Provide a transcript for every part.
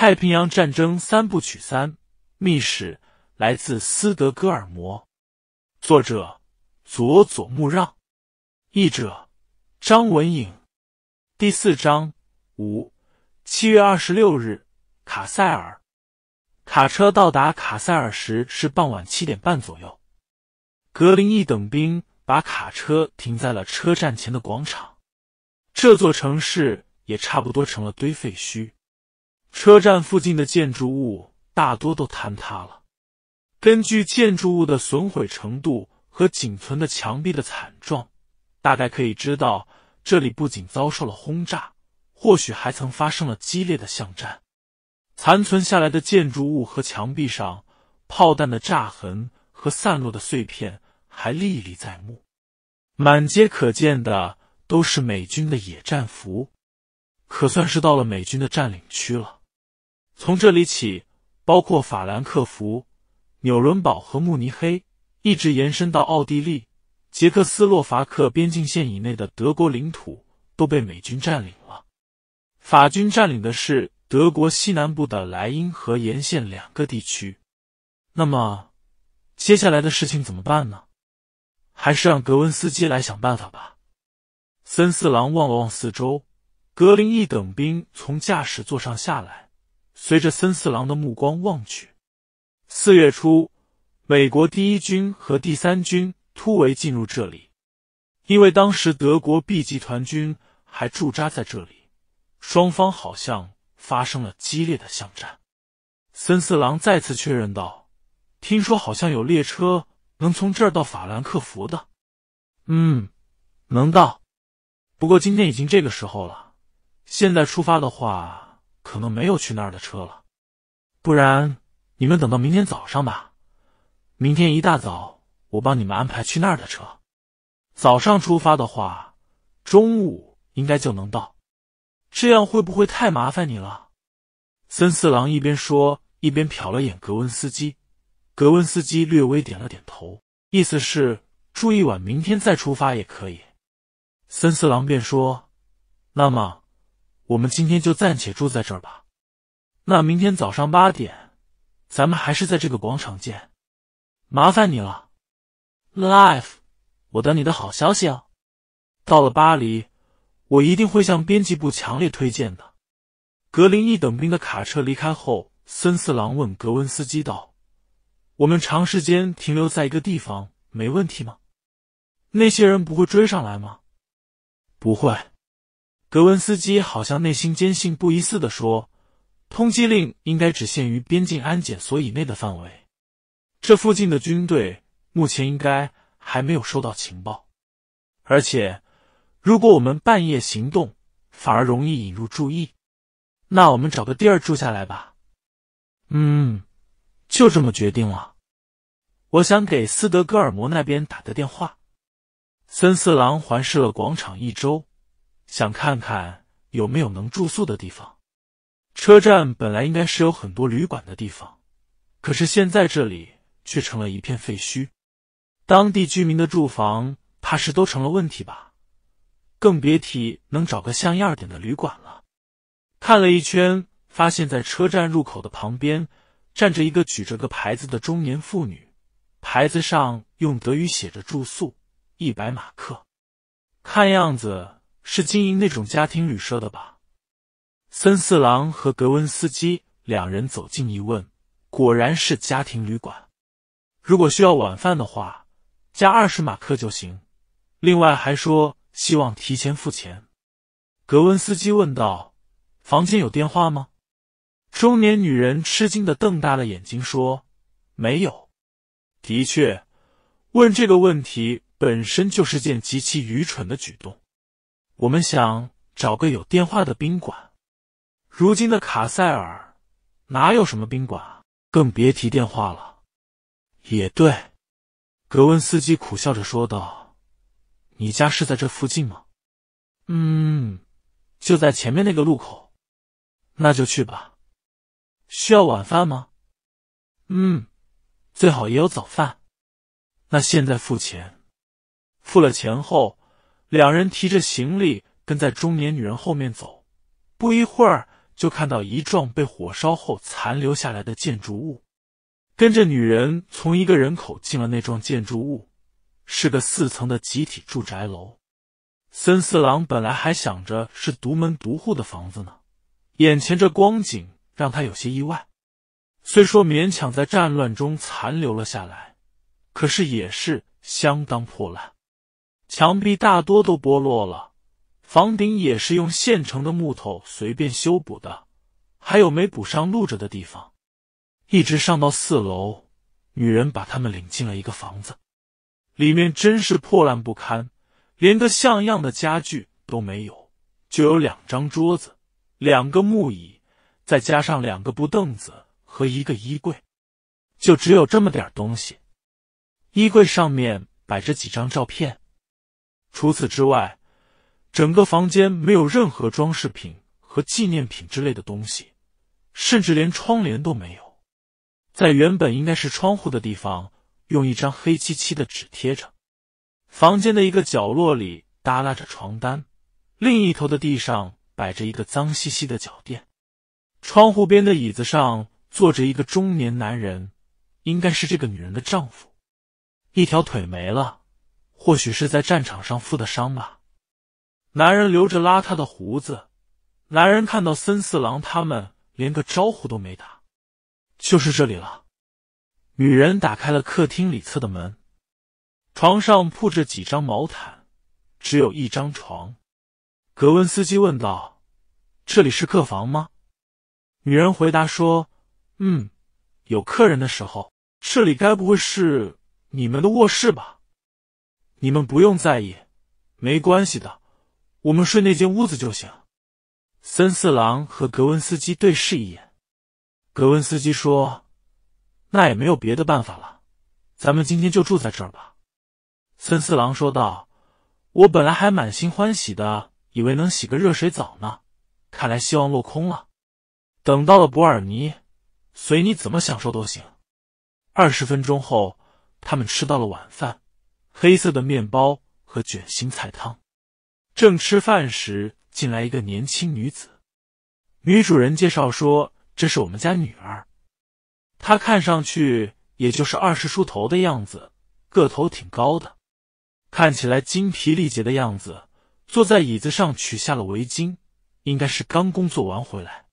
太平洋战争三部曲三：密史，来自斯德哥尔摩，作者佐佐木让，译者张文颖。第四章五。七月二十六日，卡塞尔。卡车到达卡塞尔时是傍晚七点半左右。格林一等兵把卡车停在了车站前的广场。这座城市也差不多成了堆废墟。车站附近的建筑物大多都坍塌了。根据建筑物的损毁程度和仅存的墙壁的惨状，大概可以知道这里不仅遭受了轰炸。或许还曾发生了激烈的巷战，残存下来的建筑物和墙壁上，炮弹的炸痕和散落的碎片还历历在目，满街可见的都是美军的野战服，可算是到了美军的占领区了。从这里起，包括法兰克福、纽伦堡和慕尼黑，一直延伸到奥地利、捷克斯洛伐克边境线以内的德国领土，都被美军占领了。法军占领的是德国西南部的莱茵河沿线两个地区。那么，接下来的事情怎么办呢？还是让格温斯基来想办法吧。森四郎望了望四周，格林一等兵从驾驶座上下来，随着森四郎的目光望去。四月初，美国第一军和第三军突围进入这里，因为当时德国 B 集团军还驻扎在这里。双方好像发生了激烈的巷战。森四郎再次确认道：“听说好像有列车能从这儿到法兰克福的。”“嗯，能到。不过今天已经这个时候了，现在出发的话，可能没有去那儿的车了。不然你们等到明天早上吧。明天一大早，我帮你们安排去那儿的车。早上出发的话，中午应该就能到。”这样会不会太麻烦你了？森四郎一边说，一边瞟了眼格温斯基。格温斯基略微点了点头，意思是住一晚，明天再出发也可以。森四郎便说：“那么，我们今天就暂且住在这儿吧。那明天早上八点，咱们还是在这个广场见。麻烦你了，Life，我等你的好消息哦。到了巴黎。”我一定会向编辑部强烈推荐的。格林一等兵的卡车离开后，森四郎问格温斯基道：“我们长时间停留在一个地方没问题吗？那些人不会追上来吗？”“不会。”格温斯基好像内心坚信不疑似的说：“通缉令应该只限于边境安检所以内的范围。这附近的军队目前应该还没有收到情报，而且。”如果我们半夜行动，反而容易引入注意。那我们找个地儿住下来吧。嗯，就这么决定了。我想给斯德哥尔摩那边打个电话。森四郎环视了广场一周，想看看有没有能住宿的地方。车站本来应该是有很多旅馆的地方，可是现在这里却成了一片废墟。当地居民的住房怕是都成了问题吧。更别提能找个像样点的旅馆了。看了一圈，发现在车站入口的旁边站着一个举着个牌子的中年妇女，牌子上用德语写着“住宿一百马克”，看样子是经营那种家庭旅社的吧。森四郎和格温斯基两人走近一问，果然是家庭旅馆。如果需要晚饭的话，加二十马克就行。另外还说。希望提前付钱。格温斯基问道：“房间有电话吗？”中年女人吃惊的瞪大了眼睛说：“没有。”的确，问这个问题本身就是件极其愚蠢的举动。我们想找个有电话的宾馆。如今的卡塞尔哪有什么宾馆啊，更别提电话了。也对，格温斯基苦笑着说道。你家是在这附近吗？嗯，就在前面那个路口。那就去吧。需要晚饭吗？嗯，最好也有早饭。那现在付钱。付了钱后，两人提着行李跟在中年女人后面走。不一会儿，就看到一幢被火烧后残留下来的建筑物，跟着女人从一个人口进了那幢建筑物，是个四层的集体住宅楼。森四郎本来还想着是独门独户的房子呢，眼前这光景让他有些意外。虽说勉强在战乱中残留了下来，可是也是相当破烂，墙壁大多都剥落了，房顶也是用现成的木头随便修补的，还有没补上露着的地方。一直上到四楼，女人把他们领进了一个房子，里面真是破烂不堪。连个像样的家具都没有，就有两张桌子、两个木椅，再加上两个布凳子和一个衣柜，就只有这么点东西。衣柜上面摆着几张照片，除此之外，整个房间没有任何装饰品和纪念品之类的东西，甚至连窗帘都没有。在原本应该是窗户的地方，用一张黑漆漆的纸贴着。房间的一个角落里耷拉着床单，另一头的地上摆着一个脏兮兮的脚垫。窗户边的椅子上坐着一个中年男人，应该是这个女人的丈夫。一条腿没了，或许是在战场上负的伤吧。男人留着邋遢的胡子。男人看到森四郎他们，连个招呼都没打。就是这里了。女人打开了客厅里侧的门。床上铺着几张毛毯，只有一张床。格温斯基问道：“这里是客房吗？”女人回答说：“嗯，有客人的时候，这里该不会是你们的卧室吧？你们不用在意，没关系的，我们睡那间屋子就行。”森四郎和格温斯基对视一眼，格温斯基说：“那也没有别的办法了，咱们今天就住在这儿吧。”森四郎说道：“我本来还满心欢喜的，以为能洗个热水澡呢，看来希望落空了。等到了博尔尼，随你怎么享受都行。”二十分钟后，他们吃到了晚饭，黑色的面包和卷心菜汤。正吃饭时，进来一个年轻女子。女主人介绍说：“这是我们家女儿，她看上去也就是二十出头的样子，个头挺高的。”看起来精疲力竭的样子，坐在椅子上取下了围巾，应该是刚工作完回来。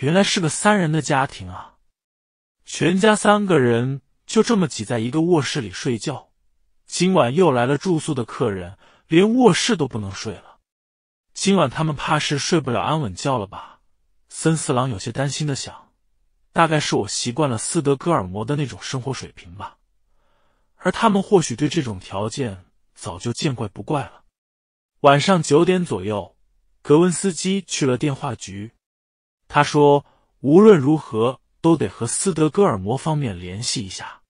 原来是个三人的家庭啊，全家三个人就这么挤在一个卧室里睡觉。今晚又来了住宿的客人，连卧室都不能睡了。今晚他们怕是睡不了安稳觉了吧？森四郎有些担心的想，大概是我习惯了斯德哥尔摩的那种生活水平吧，而他们或许对这种条件。早就见怪不怪了。晚上九点左右，格温斯基去了电话局。他说：“无论如何都得和斯德哥尔摩方面联系一下。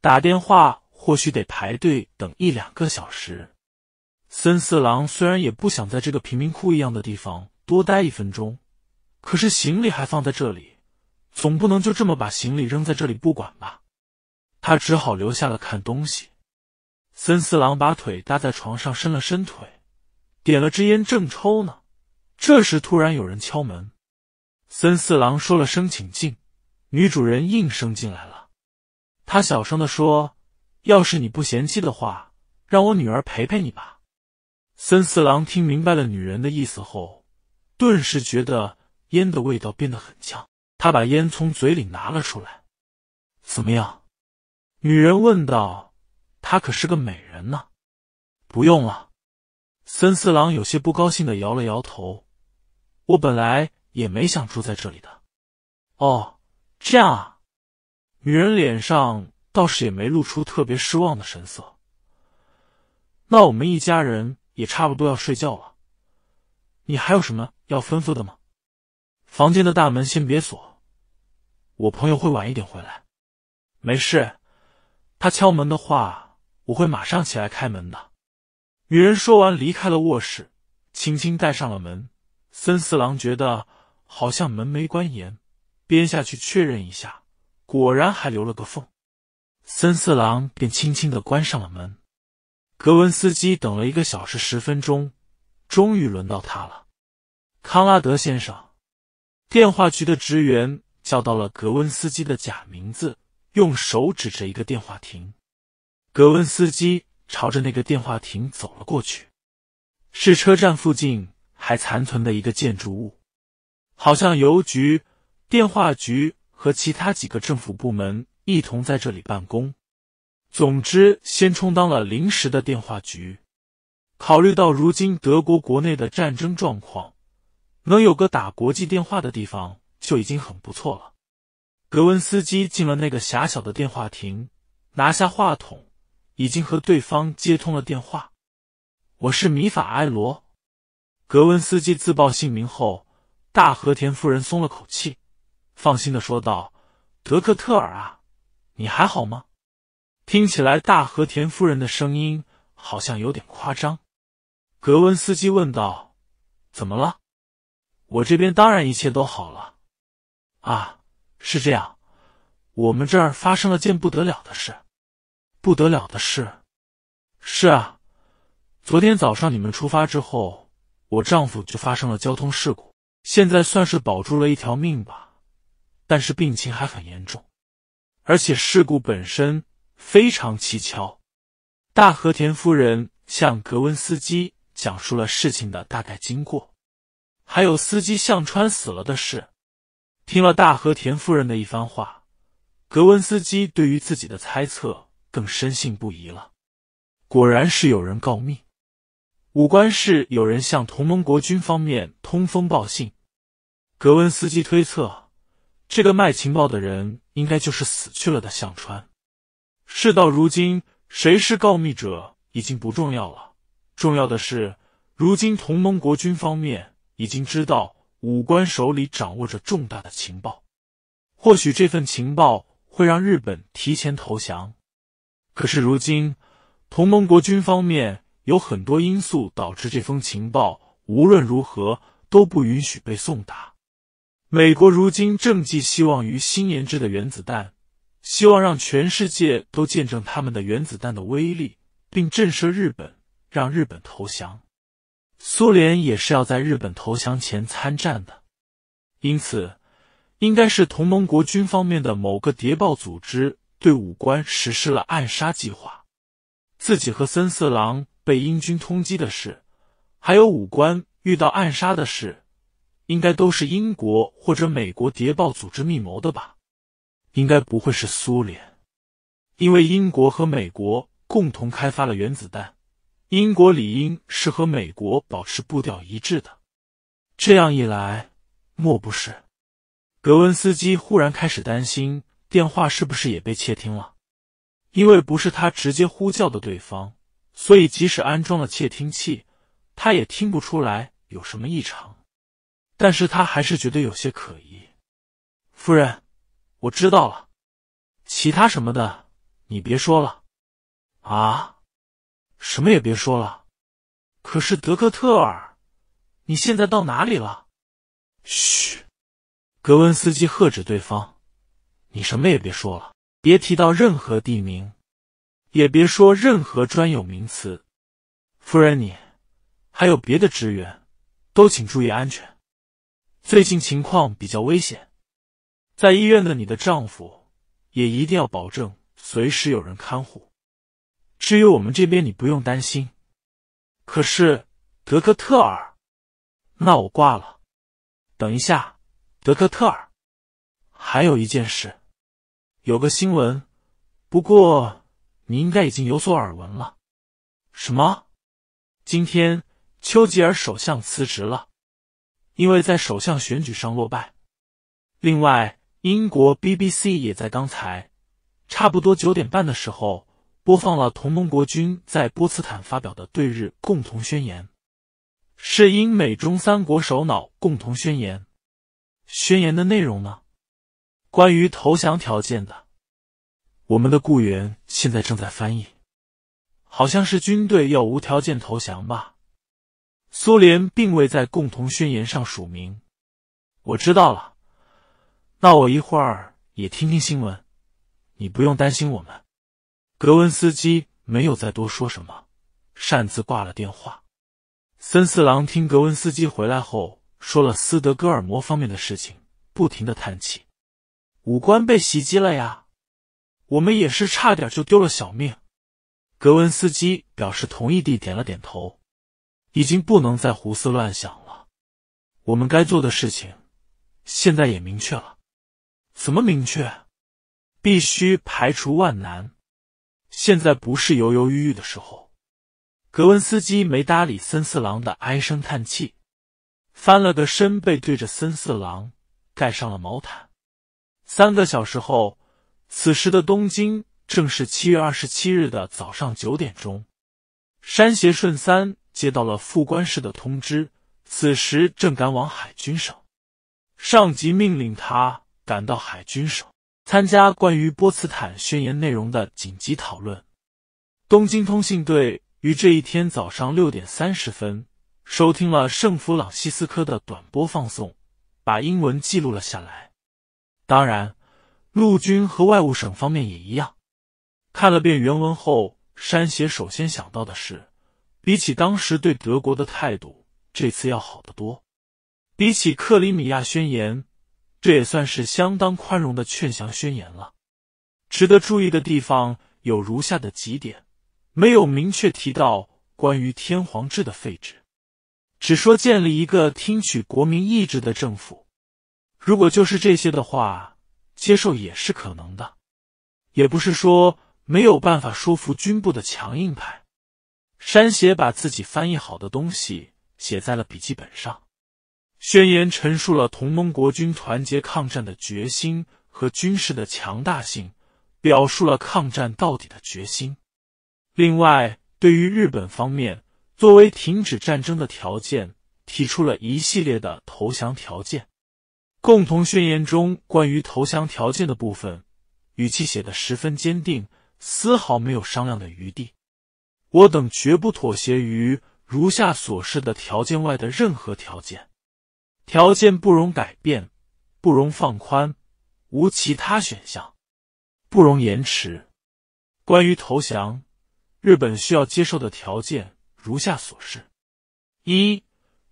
打电话或许得排队等一两个小时。”森四郎虽然也不想在这个贫民窟一样的地方多待一分钟，可是行李还放在这里，总不能就这么把行李扔在这里不管吧？他只好留下了看东西。森四郎把腿搭在床上，伸了伸腿，点了支烟，正抽呢。这时突然有人敲门，森四郎说了声请进，女主人应声进来了。他小声的说：“要是你不嫌弃的话，让我女儿陪陪你吧。”森四郎听明白了女人的意思后，顿时觉得烟的味道变得很呛。他把烟从嘴里拿了出来。“怎么样？”女人问道。她可是个美人呢，不用了。森四郎有些不高兴的摇了摇头。我本来也没想住在这里的。哦，这样啊。女人脸上倒是也没露出特别失望的神色。那我们一家人也差不多要睡觉了。你还有什么要吩咐的吗？房间的大门先别锁，我朋友会晚一点回来。没事，他敲门的话。我会马上起来开门的。女人说完，离开了卧室，轻轻带上了门。森四郎觉得好像门没关严，边下去确认一下，果然还留了个缝。森四郎便轻轻的关上了门。格文斯基等了一个小时十分钟，终于轮到他了。康拉德先生，电话局的职员叫到了格温斯基的假名字，用手指着一个电话亭。格温斯基朝着那个电话亭走了过去，是车站附近还残存的一个建筑物，好像邮局、电话局和其他几个政府部门一同在这里办公。总之，先充当了临时的电话局。考虑到如今德国国内的战争状况，能有个打国际电话的地方就已经很不错了。格温斯基进了那个狭小的电话亭，拿下话筒。已经和对方接通了电话。我是米法埃罗。格温斯基自报姓名后，大和田夫人松了口气，放心的说道：“德克特尔啊，你还好吗？”听起来大和田夫人的声音好像有点夸张。格温斯基问道：“怎么了？”我这边当然一切都好了。啊，是这样，我们这儿发生了件不得了的事。不得了的事，是啊，昨天早上你们出发之后，我丈夫就发生了交通事故，现在算是保住了一条命吧，但是病情还很严重，而且事故本身非常蹊跷。大和田夫人向格温斯基讲述了事情的大概经过，还有司机向川死了的事。听了大和田夫人的一番话，格温斯基对于自己的猜测。更深信不疑了。果然是有人告密，武官是有人向同盟国军方面通风报信。格温斯基推测，这个卖情报的人应该就是死去了的向川。事到如今，谁是告密者已经不重要了，重要的是，如今同盟国军方面已经知道武官手里掌握着重大的情报，或许这份情报会让日本提前投降。可是如今，同盟国军方面有很多因素导致这封情报无论如何都不允许被送达。美国如今正寄希望于新研制的原子弹，希望让全世界都见证他们的原子弹的威力，并震慑日本，让日本投降。苏联也是要在日本投降前参战的，因此，应该是同盟国军方面的某个谍报组织。对武官实施了暗杀计划，自己和森四郎被英军通缉的事，还有武官遇到暗杀的事，应该都是英国或者美国谍报组织密谋的吧？应该不会是苏联，因为英国和美国共同开发了原子弹，英国理应是和美国保持步调一致的。这样一来，莫不是？格温斯基忽然开始担心。电话是不是也被窃听了？因为不是他直接呼叫的对方，所以即使安装了窃听器，他也听不出来有什么异常。但是他还是觉得有些可疑。夫人，我知道了，其他什么的你别说了。啊，什么也别说了。可是德克特尔，你现在到哪里了？嘘，格温斯基喝止对方。你什么也别说了，别提到任何地名，也别说任何专有名词。夫人，你还有别的职员，都请注意安全。最近情况比较危险，在医院的你的丈夫也一定要保证随时有人看护。至于我们这边，你不用担心。可是德克特尔，那我挂了。等一下，德克特尔，还有一件事。有个新闻，不过你应该已经有所耳闻了。什么？今天丘吉尔首相辞职了，因为在首相选举上落败。另外，英国 BBC 也在刚才差不多九点半的时候播放了同盟国军在波茨坦发表的对日共同宣言，是英美中三国首脑共同宣言。宣言的内容呢？关于投降条件的，我们的雇员现在正在翻译，好像是军队要无条件投降吧。苏联并未在共同宣言上署名。我知道了，那我一会儿也听听新闻。你不用担心我们。格温斯基没有再多说什么，擅自挂了电话。森四郎听格温斯基回来后说了斯德哥尔摩方面的事情。不停的叹气：“武官被袭击了呀！我们也是差点就丢了小命。”格温斯基表示同意地点了点头：“已经不能再胡思乱想了，我们该做的事情现在也明确了。怎么明确？必须排除万难。现在不是犹犹豫豫的时候。”格温斯基没搭理森四郎的唉声叹气。翻了个身，背对着森四郎，盖上了毛毯。三个小时后，此时的东京正是七月二十七日的早上九点钟。山胁顺三接到了副官室的通知，此时正赶往海军省，上级命令他赶到海军省参加关于波茨坦宣言内容的紧急讨论。东京通信队于这一天早上六点三十分。收听了圣弗朗西斯科的短波放送，把英文记录了下来。当然，陆军和外务省方面也一样。看了遍原文后，山协首先想到的是，比起当时对德国的态度，这次要好得多。比起克里米亚宣言，这也算是相当宽容的劝降宣言了。值得注意的地方有如下的几点：没有明确提到关于天皇制的废止。只说建立一个听取国民意志的政府，如果就是这些的话，接受也是可能的。也不是说没有办法说服军部的强硬派。山协把自己翻译好的东西写在了笔记本上。宣言陈述了同盟国军团结抗战的决心和军事的强大性，表述了抗战到底的决心。另外，对于日本方面。作为停止战争的条件，提出了一系列的投降条件。共同宣言中关于投降条件的部分，语气写得十分坚定，丝毫没有商量的余地。我等绝不妥协于如下所示的条件外的任何条件，条件不容改变，不容放宽，无其他选项，不容延迟。关于投降，日本需要接受的条件。如下所示：一、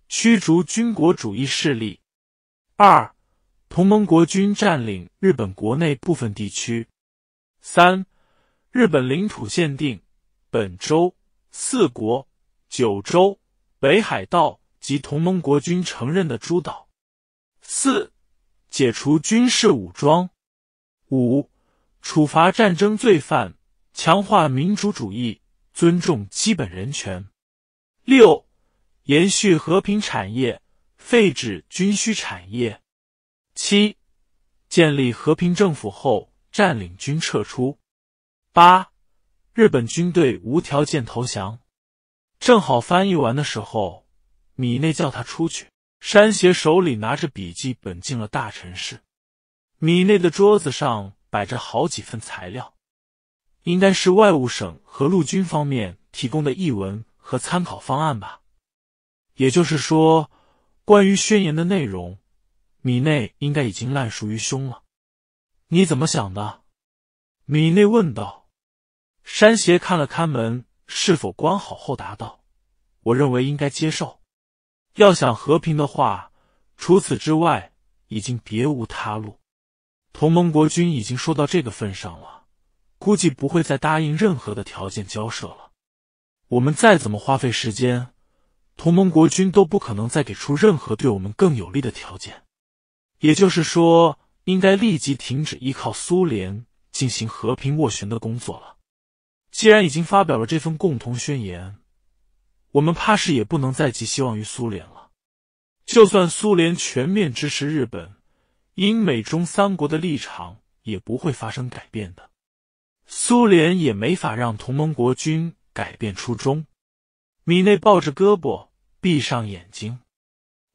驱逐军国主义势力；二、同盟国军占领日本国内部分地区；三、日本领土限定本州、四国、九州、北海道及同盟国军承认的诸岛；四、解除军事武装；五、处罚战争罪犯，强化民主主义，尊重基本人权。六、延续和平产业，废止军需产业。七、建立和平政府后，占领军撤出。八、日本军队无条件投降。正好翻译完的时候，米内叫他出去。山胁手里拿着笔记本进了大臣室。米内的桌子上摆着好几份材料，应该是外务省和陆军方面提供的译文。和参考方案吧，也就是说，关于宣言的内容，米内应该已经烂熟于胸了。你怎么想的？米内问道。山邪看了看门是否关好后答道：“我认为应该接受。要想和平的话，除此之外，已经别无他路。同盟国军已经说到这个份上了，估计不会再答应任何的条件交涉了。”我们再怎么花费时间，同盟国军都不可能再给出任何对我们更有利的条件。也就是说，应该立即停止依靠苏联进行和平斡旋的工作了。既然已经发表了这份共同宣言，我们怕是也不能再寄希望于苏联了。就算苏联全面支持日本，英美中三国的立场也不会发生改变的。苏联也没法让同盟国军。改变初衷，米内抱着胳膊，闭上眼睛。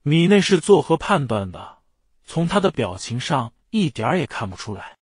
米内是作何判断的？从他的表情上一点也看不出来。